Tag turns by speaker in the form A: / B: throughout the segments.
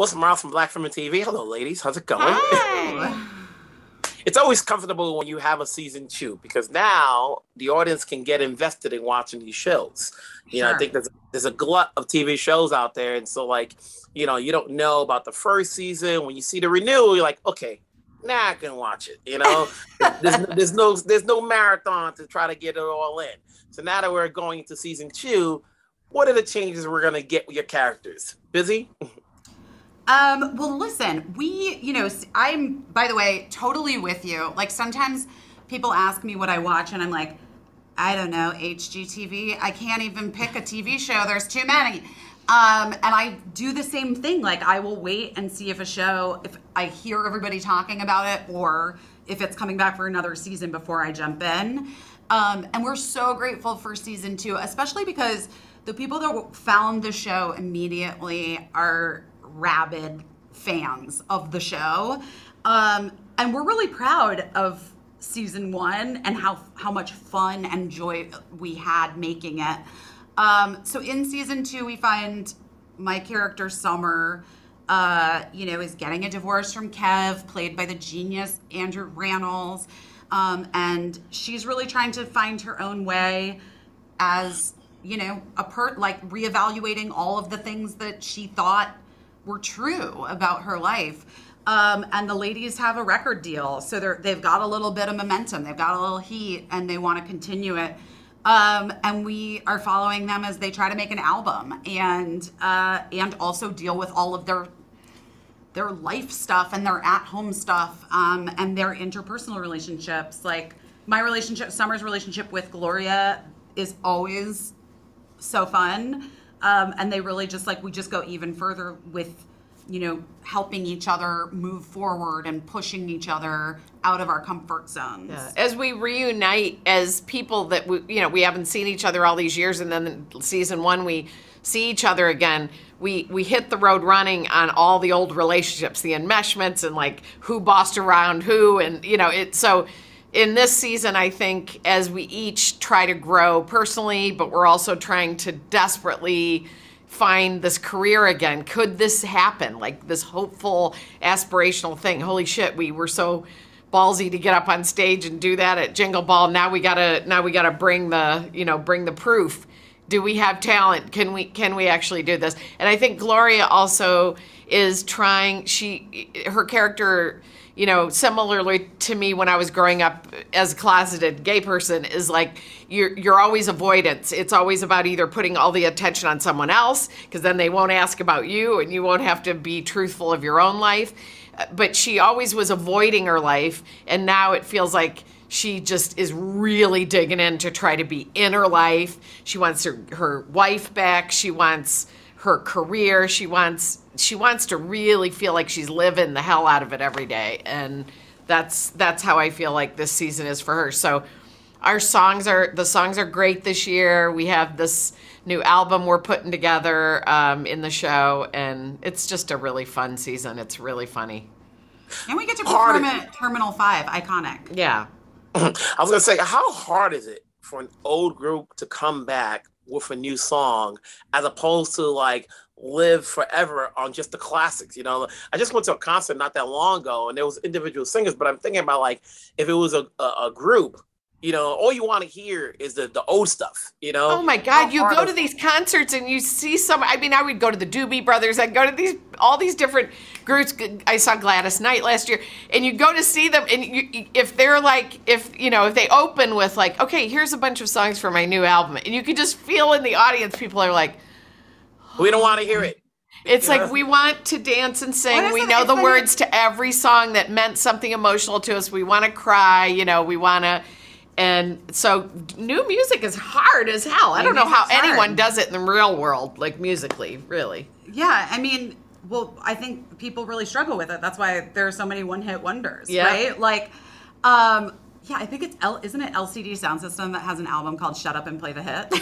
A: Wilson Morales from Black Film and TV? Hello, ladies. How's it going?
B: Hi.
A: it's always comfortable when you have a season two because now the audience can get invested in watching these shows. You know, I think there's there's a glut of TV shows out there, and so like, you know, you don't know about the first season. When you see the renewal, you're like, okay, now I can watch it. You know, there's, there's no there's no marathon to try to get it all in. So now that we're going into season two, what are the changes we're gonna get with your characters? Busy?
B: Um, well, listen, we, you know, I'm, by the way, totally with you. Like sometimes people ask me what I watch, and I'm like, I don't know, HGTV. I can't even pick a TV show. There's too many. Um, and I do the same thing. Like I will wait and see if a show, if I hear everybody talking about it, or if it's coming back for another season before I jump in. Um, and we're so grateful for season two, especially because the people that found the show immediately are rabid fans of the show. Um, and we're really proud of season one and how how much fun and joy we had making it. Um, so in season two, we find my character Summer, uh, you know, is getting a divorce from Kev, played by the genius Andrew Rannells, um, and she's really trying to find her own way as you know a per like reevaluating all of the things that she thought were true about her life. Um, and the ladies have a record deal, so they're they've got a little bit of momentum, they've got a little heat, and they want to continue it. Um, and we are following them as they try to make an album and uh, and also deal with all of their their life stuff and their at home stuff um, and their interpersonal relationships. Like my relationship, Summer's relationship with Gloria is always so fun. Um, and they really just like, we just go even further with, you know, helping each other move forward and pushing each other out of our comfort zones.
C: as we reunite as people that we you know we haven't seen each other all these years and then season one we see each other again we we hit the road running on all the old relationships the enmeshments and like who bossed around who and you know it so in this season i think as we each try to grow personally but we're also trying to desperately find this career again. Could this happen? Like this hopeful, aspirational thing. Holy shit, we were so ballsy to get up on stage and do that at Jingle Ball. Now we gotta now we gotta bring the you know bring the proof. Do we have talent? Can we can we actually do this? And I think Gloria also is trying. She her character you know, similarly to me when I was growing up as a closeted gay person, is like you're you're always avoidance. It's always about either putting all the attention on someone else because then they won't ask about you and you won't have to be truthful of your own life. But she always was avoiding her life, and now it feels like she just is really digging in to try to be in her life. She wants her her wife back. She wants her career. She wants she wants to really feel like she's living the hell out of it every day, and that's that's how I feel like this season is for her. So our songs are the songs are great this year. We have this new album we're putting together um, in the show, and it's just a really fun season. It's really funny.
B: And we get to
A: Hard-
B: perform at Terminal 5, iconic.
C: Yeah.
A: I was gonna say, how hard is it for an old group to come back with a new song, as opposed to like live forever on just the classics? You know, I just went to a concert not that long ago, and there was individual singers, but I'm thinking about like if it was a a, a group, you know, all you want to hear is the the old stuff. You know?
C: Oh my God! You go to these concerts and you see some. I mean, I would go to the Doobie Brothers. I'd go to these all these different groups. I saw Gladys Knight last year, and you go to see them. And you, if they're like, if you know, if they open with like, okay, here's a bunch of songs for my new album, and you can just feel in the audience, people are like,
A: We don't want to hear it. Oh.
C: it's
A: Yeah.
C: like we want to dance and sing. We know the
B: like-
C: words to every song that meant something emotional to us. We want to cry. You know, we want to. And so new music is hard as hell. I
B: New
C: don't know how
B: hard.
C: anyone does it in the real world, like musically, really.
B: Yeah, I mean, well, I think people really struggle with it. That's why there are so many one-hit wonders,
C: Yeah.
B: right? Like, um, yeah, I think it's L, isn't it LCD Soundsystem that has an album called "Shut Up and Play the Hit," which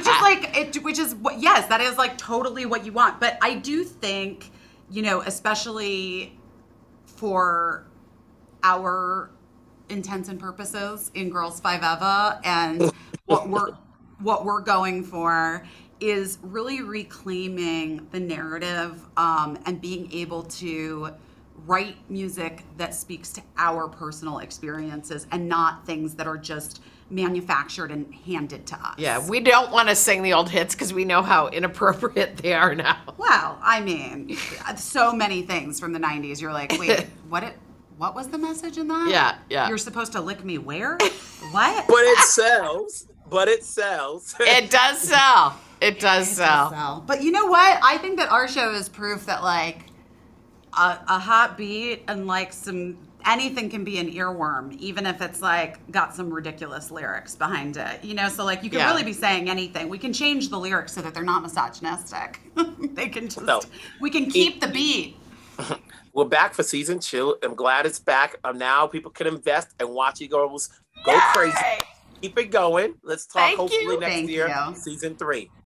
B: is like, it, which is what, yes, that is like totally what you want. But I do think, you know, especially for our intents and purposes in Girls5eva and what we're what we're going for is really reclaiming the narrative um, and being able to write music that speaks to our personal experiences and not things that are just manufactured and handed to us.
C: Yeah, we don't want to sing the old hits because we know how inappropriate they are now.
B: Well, I mean, so many things from the '90s. You're like, wait, what? It, what was the message in that?
C: Yeah, yeah.
B: You're supposed to lick me where? what?
A: But it sells. But it sells.
C: It does sell. It does sell.
B: sell. But you know what? I think that our show is proof that like a, a hot beat and like some anything can be an earworm, even if it's like got some ridiculous lyrics behind it. You know, so like you can
C: Yeah.
B: really be saying anything. We can change the lyrics so that they're not misogynistic. they can just
A: No.
B: we can keep the beat.
A: We're back for season two. I'm glad it's back. Um, now people can invest and watch you girls go crazy. Keep it going. Let's talk
C: Thank
A: hopefully
C: you.
A: next
B: Thank
A: year,
B: you.
A: season three.